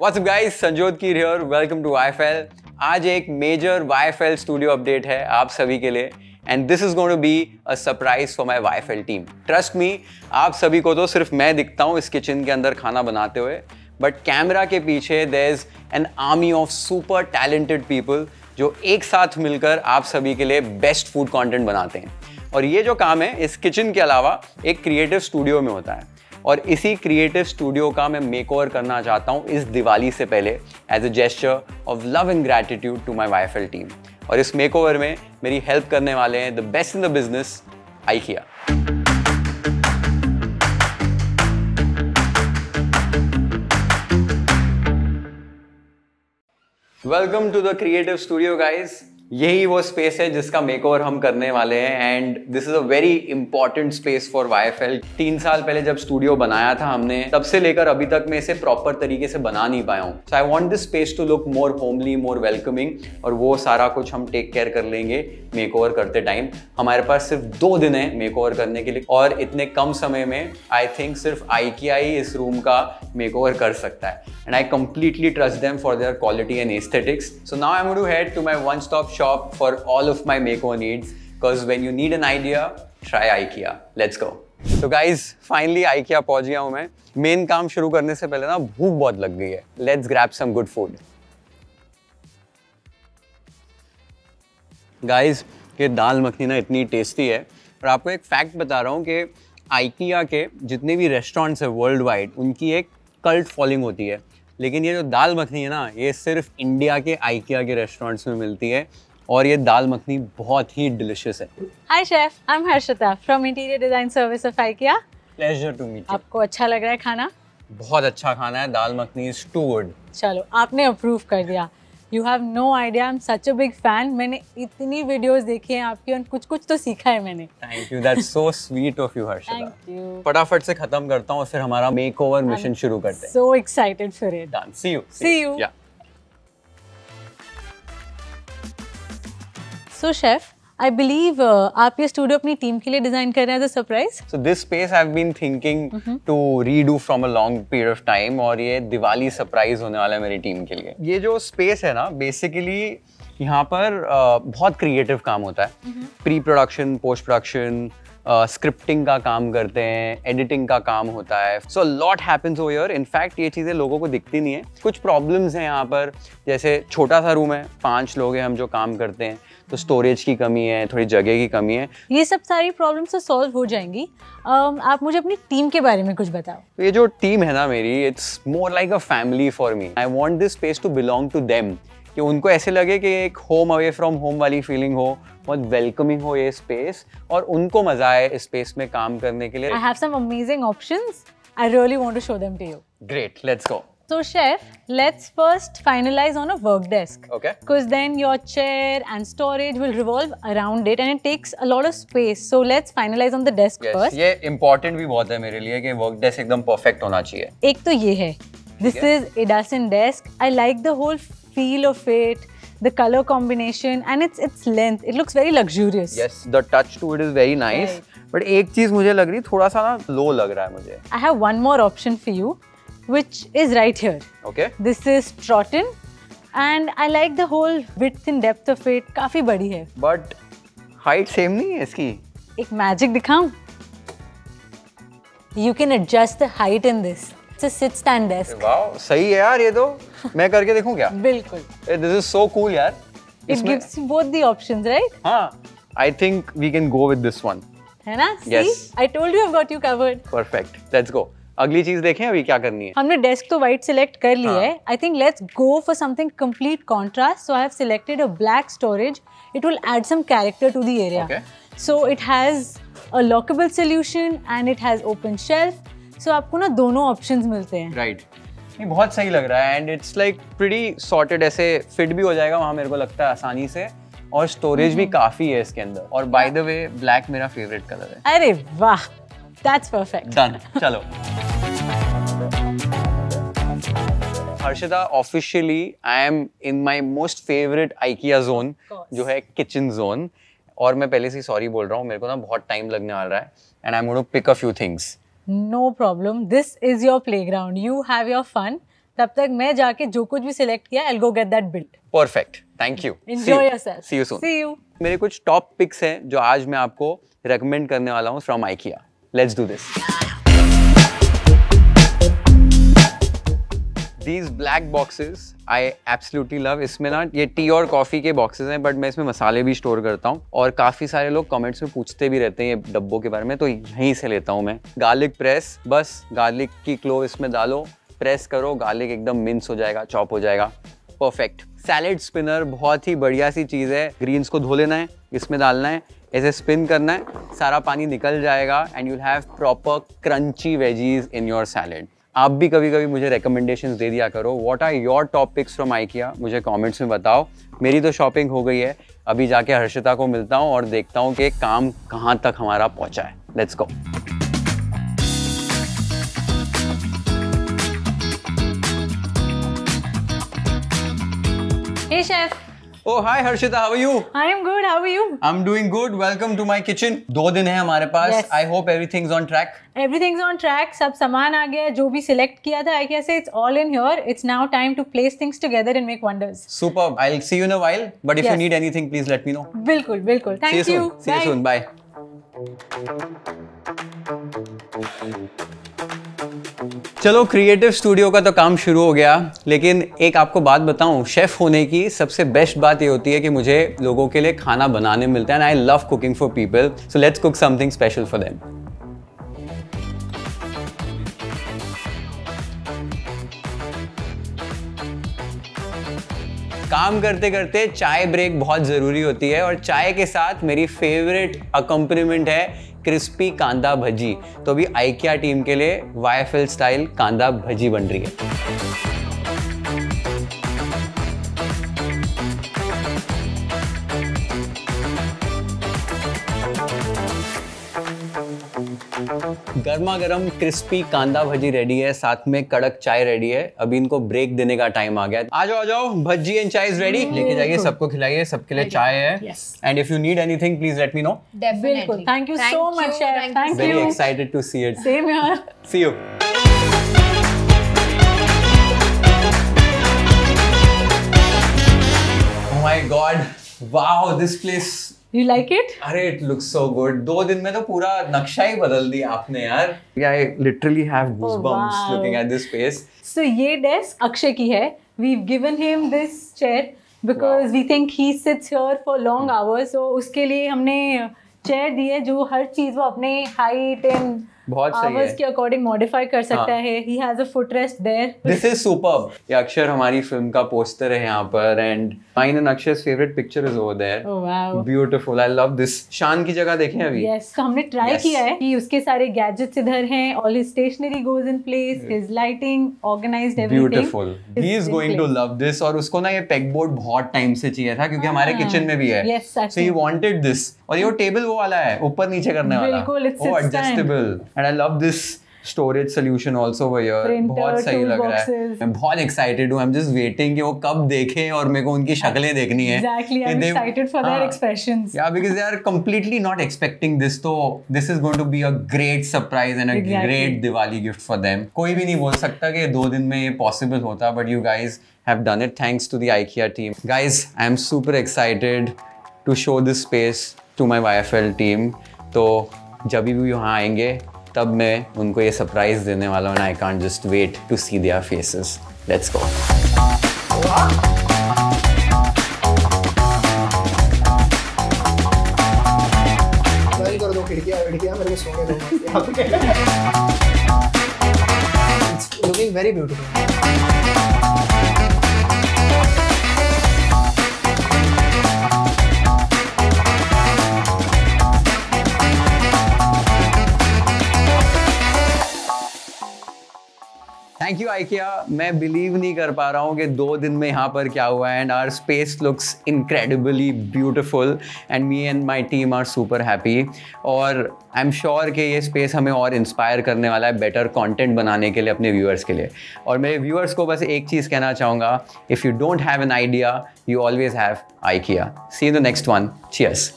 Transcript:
Up guys, Sanjyot Keer here. Welcome to YFL. आज एक major YFL studio update है आप सभी के लिए. And this is going to be a surprise for my YFL team trust me आप सभी को तो सिर्फ़ मैं दिखता हूँ इस किचन के अंदर खाना बनाते हुए. बट कैमरा के पीछे there is an army of super talented people जो एक साथ मिलकर आप सभी के लिए बेस्ट फ़ूड कॉन्टेंट बनाते हैं. और ये जो काम है इस किचन के अलावा एक क्रिएटिव स्टूडियो में होता है. और इसी क्रिएटिव स्टूडियो का मैं मेक ओवर करना चाहता हूँ इस दिवाली से पहले as a gesture of love and gratitude to my YFL team और इस मेक ओवर में मेरी हेल्प करने वाले हैं the best in the business IKEA welcome to the creative studio guys यही वो स्पेस है जिसका मेकओवर हम करने वाले हैं and this is a very important space for Y तीन साल पहले जब स्टूडियो बनाया था हमने, तब से लेकर अभी तक मैं इसे प्रॉपर तरीके से बना नहीं पाया हूँ। So I want this space to look more homely more welcoming और वो सारा कुछ हम टेक केयर कर लेंगे मेक ओवर करते टाइम हमारे पास सिर्फ़ दो दिन है मेक ओवर करने के लिए, और इतने कम समय में आई थिंक सिर्फ़ आई की आई इस रूम का मेक ओवर कर सकता है। And I completely trust them for their quality and aesthetics so now I am to head to my one stop shop for all of my makeover needs because when you need an idea, try IKEA. Let's go. तो guys finally IKEA पहुँच गया हूँ मैं। Main काम शुरू करने से पहले ना भूख बहुत लग गई है। Let's grab some good food guys ये दाल मखनी ना इतनी टेस्टी है। और आपको एक फैक्ट बता रहा हूँ कि आइकिया के जितने भी रेस्टोरेंट्स है वर्ल्ड वाइड उनकी एक कल्ट फॉलोइंग होती है। लेकिन ये जो दाल मखनी है ना ये सिर्फ़ इंडिया के आइकिया के रेस्टोरेंट्स में मिलती है। और ये दाल मखनी बहुत ही डिलिशियस है। Hi chef I am Harshita from interior design service of IKEA pleasure to meet आपको अच्छा लग रहा है खाना? बहुत अच्छा खाना है। Dal makhani is too good चलो आपने अप्रूव कर दिया। You have no idea I am such a big fan मैंने इतनी वीडियोस देखी हैं आपकी और कुछ कुछ तो सीखा है मैंने। Thank you that's so sweet of you Harshita thank you फटाफट से खत्म करता हूँ और फिर हमारा मेकओवर मिशन शुरू करते हैं। So excited for it done see you See you. या so chef I believe uh, आप ये स्टूडियो अपनी टीम के लिए डिज़ाइन कर रहे हैं as a surprise space I have been thinking to redo from a long period of time और ये दिवाली सरप्राइज़ होने वाला है मेरी टीम के लिए। ये जो स्पेस है ना बेसिकली यहाँ पर uh, बहुत क्रिएटिव काम होता है। Pre production post production scripting का काम करते हैं एडिटिंग का काम होता है। So lot happens over in fact ये चीज़ें लोगों को दिखती नहीं है। कुछ प्रॉब्लम्स हैं यहाँ पर। जैसे छोटा सा रूम है पाँच लोग हैं हम जो काम करते हैं। तो स्टोरेज की कमी है थोड़ी जगह की कमी है। ये सब सारी प्रॉब्लम्स तो सॉल्व हो जाएँगी। um, आप मुझे अपनी टीम के बारे में कुछ बताओ। तो ये जो टीम है ना मेरी it's more like a family for me I want this space to belong to them कि उनको ऐसे लगे कि एक होम अवे फ्रॉम होम वाली फीलिंग हो। बहुत वेलकमिंग हो ये स्पेस और उनको मज़ा आए इस स्पेस में काम करने के लिए I have some amazing options. I really want to show them to you. Great let's go So, chef, let's first finalize on a work desk. Okay Because then your chair and storage will revolve around it and it takes a lot of space. So, let's finalize on the desk first. ये important भी बहुत है मेरे लिए कि work desk एकदम perfect होना चाहिए एक तो ये है This is Edasin desk. I like the whole feel of it, the color combination, and its its length. It looks very luxurious. Yes the touch to it is very nice but एक चीज मुझे लग रही थोड़ा सा ना लो लग रहा है मुझे I have one more option for you, which is right here. Okay This is Trotton, and I like the whole width and depth of it. काफी बड़ी है. बट हाइट सेम नहीं है इसकी एक मैजिक दिखाऊं? You can adjust the height in this. Sit stand desk. Wow सही है यार ये तो मैं करके देखूँ क्या बिल्कुल. दिस इज़ सो कूल यार It इसमें gives you both the options, right? हाँ I think we can go with this one है ना? See? Yes. I told you I've got you covered. Perfect let's go अगली चीज़ देखें अभी क्या करनी है हमने डेस्क तो वाइट सिलेक्ट कर लिया हाँ. I think let's go for something complete contrast so I have selected a black storage it will add some character to the area. So it has a lockable solution and it has open shelf so so, आपको ना दोनों option मिलते हैं। Right ये बहुत सही लग रहा है and it's like pretty sorted ऐसे फिट भी हो जाएगा वहाँ मेरे को लगता है आसानी से। और स्टोरेज भी काफ़ी है इसके अंदर। और बाय द वे ब्लैक मेरा फेवरेट कलर है। अरे वाह दैट्स परफेक्ट डन चलो। Harshita officially I am in my most favourite IKEA zone जो है किचन जोन और मैं पहले से सॉरी बोल रहा हूँ मेरे को ना बहुत टाइम लगने वाला है and I am going to pick a few things No this is your playground you have your fun तब तक मैं जाके जो कुछ भी सिलेक्ट किया I'll go get that build perfect thank you enjoy yourself see you soon see you मेरे कुछ टॉप पिक्स हैं जो आज मैं आपको रेकमेंड करने वाला हूँ from IKEA let's do this these black boxes I absolutely love इसमें ना, ये टी और कॉफ़ी के बॉक्सेस हैं बट मैं इसमें मसाले भी स्टोर करता हूँ। और काफ़ी सारे लोग कमेंट्स में पूछते भी रहते हैं ये डब्बों के बारे में तो यहीं से लेता हूँ मैं। गार्लिक प्रेस बस गार्लिक की क्लोव इसमें डालो प्रेस करो गार्लिक एकदम मिन्स हो जाएगा चॉप हो जाएगा। परफेक्ट सैलेड स्पिनर बहुत ही बढ़िया सी चीज़ है। ग्रीन्स को धो लेना है, इसमें डालना है। ऐसे स्पिन करना है, सारा पानी निकल जाएगा and you'll have proper crunchy veggies in your salad आप भी कभी कभी मुझे रिकमेंडेशंस दे दिया करो। What are your top picks from IKEA मुझे कमेंट्स में बताओ। मेरी तो शॉपिंग हो गई है। अभी जाके हर्षिता को मिलता हूँ और देखता हूँ कि काम कहाँ तक हमारा पहुँचा है। Let's go Hey chef, oh hi Harshita how are you I am good. How are you? I am doing good welcome to my kitchen दो दिन है हमारे पास. Yes. I hope everything's on track Everything's on track. सब सामान आ गया. जो भी सिलेक्ट किया था I can say it's all in here it's now time to place things together and make wonders super I will see you in a while but if you. Need anything please let me know बिल्कुल. बिल्कुल thank you soon. See you soon. चलो creative studio का तो काम शुरू हो गया, लेकिन एक आपको बात बताऊँ शेफ होने की सबसे बेस्ट बात ये होती है कि मुझे लोगों के लिए खाना बनाने मिलता है and I love cooking for people so let's cook something special for them काम करते करते चाय ब्रेक बहुत ज़रूरी होती है और चाय के साथ मेरी फेवरेट अकम्पनीमेंट है क्रिस्पी कांदा भजी। तो अभी आइकिया टीम के लिए वाई स्टाइल कांदा भजी बन रही है। गर्मा गर्म क्रिस्पी कांदा भजी रेडी है साथ में कड़क चाय रेडी है। अभी इनको ब्रेक देने का टाइम आ गया आ जाओ आ जाओ bhaji and chai is ready लेके जाइए सबको खिलाइए सबके लिए चाय है। And if you need anything please let me know बिल्कुल। Thank you so much chef thank very excited to see it same here see you Oh my god. Wow, this place like it? अरे it looks so good. दो दिन में तो पूरा नक्शा ही बदल दिया आपने यार Yeah, I literally have goosebumps oh, wow. looking at this space. So ये desk अक्षय की है given him this chair because wow. we think he sits here for long hours. So, उसके लिए हमने चेयर दी है जो हर चीज़ वो अपने हाइट एंड बहुत सही है। के अकॉर्डिंग मॉडिफाई कर सकता हाँ। है। He has a foot rest there this is super ये अक्षर हमारी फ़िल्म का पोस्टर है यहाँ पर and mine and Akshar's favourite picture is over there Oh, beautiful I love this शान की जगह देखें अभी। यस yes, तो हमने ट्राई Yes. किया है कि उसके सारे गैजेट्स इधर हैं all his stationery goes in place his lighting organised everything beautiful he is going to love this और उसको ना ये पेग बोर्ड बहुत टाइम से चाहिए था क्योंकि हमारे हाँ। किचन में भी है। सो ही वांटेड दिस और ये वो टेबल वो वाला है ऊपर नीचे करने वाला। बिल्कुल, sits adjustable and I love this storage solution also बहुत सही लग रहा है। बहुत एक्साइटेड हूँ। जस्ट वेटिंग वो कब देखें और मेरे को उनकी शक्लें देखनी है। कम्प्लीटली नॉट एक्सपेक्टिंग दिस तो this is going to be a great surprise and a great Diwali gift for them कोई भी नहीं बोल सकता कि दो दिन में ये पॉसिबल होता but you guys have done it thanks to the IKEA team guys I am super excited to show this space to my Y F L team तो जब भी यहाँ आएँगे तब मैं उनको ये सरप्राइज़ देने वाला हूँ I can't just wait to see their faces let's go बंद कर दो खिड़कियाँ थैंक यू आइकिया मैं बिलीव नहीं कर पा रहा हूँ कि दो दिन में यहाँ पर क्या हुआ है and our space looks incredibly beautiful and me and my team are super happy और आई एम श्योर कि ये स्पेस हमें और इंस्पायर करने वाला है बेटर कंटेंट बनाने के लिए अपने व्यूअर्स के लिए. और मेरे व्यूअर्स को बस एक चीज़ कहना चाहूँगा if you don't have an idea you always have IKEA see the next one cheers